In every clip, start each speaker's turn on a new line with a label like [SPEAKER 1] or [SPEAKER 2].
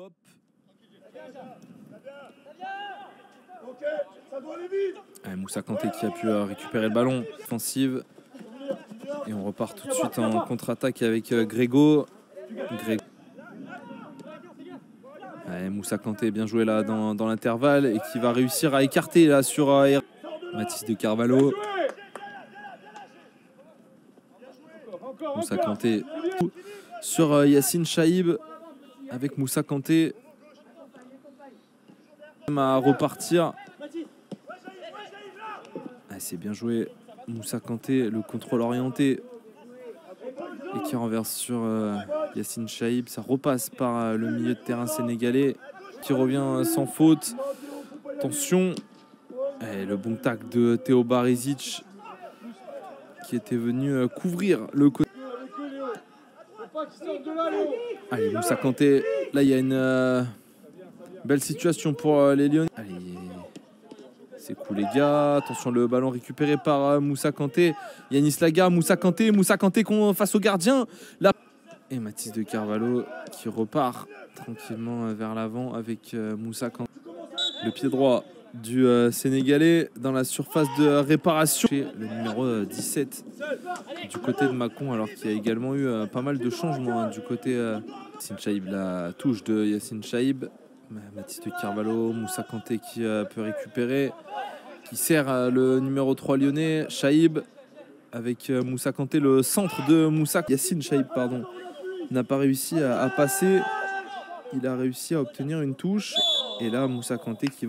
[SPEAKER 1] Pop.
[SPEAKER 2] Allez, Moussa Kanté qui a pu euh, récupérer le ballon. Offensive. Et on repart tout de suite en contre-attaque avec euh, Grégo. Moussa Kanté bien joué là dans, dans l'intervalle et qui va réussir à écarter là sur euh, Mathis de Carvalho. Moussa Kanté sur euh, Yacine Chaïb avec Moussa Kanté à repartir. Ah, c'est bien joué. Moussa Kanté, le contrôle orienté et qui renverse sur euh, Yacine Chaïb. Ça repasse par euh, le milieu de terrain sénégalais qui revient euh, sans faute. Attention. Et le bon tac de Théo Barizic qui était venu euh, couvrir le côté. Allez, Moussa Kanté. Là, il y a une euh, belle situation pour euh, les Lyonnais. Allez, c'est cool, les gars. Attention, le ballon récupéré par euh, Moussa Kanté. Yanis Laga, Moussa Kanté. Moussa Kanté face au gardien. Là. Et Mathis de Carvalho qui repart tranquillement vers l'avant avec Moussa Kanté. Le pied droit du euh, Sénégalais dans la surface de réparation. Le numéro euh, 17 du côté de Macon, alors qu'il y a également eu euh, pas mal de changements hein, du côté euh, Chaïb, la touche de Yacine Chaïb. Ma- Mathis de Carvalho, Moussa Kanté qui euh, peut récupérer, qui sert euh, le numéro 3 lyonnais, Chaïb, avec euh, Moussa Kanté, le centre de Moussa Yacine Chaïb, pardon, n'a pas réussi à, à passer. Il a réussi à obtenir une touche. Et là, Moussa Kanté qui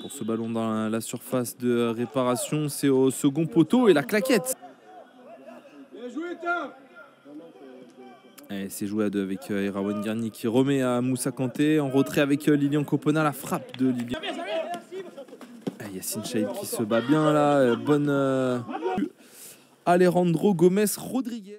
[SPEAKER 2] pour ce ballon dans la- surface de réparation, c'est au second poteau et la claquette. Et c'est joué à deux avec euh, Erawan Garni qui remet à Moussa Kanté en retrait avec euh, Lilian Copona, la frappe de Lilian. Ah, Yacine Chaïb qui se bat bien là, euh, bonne. Alejandro Gomez Rodriguez.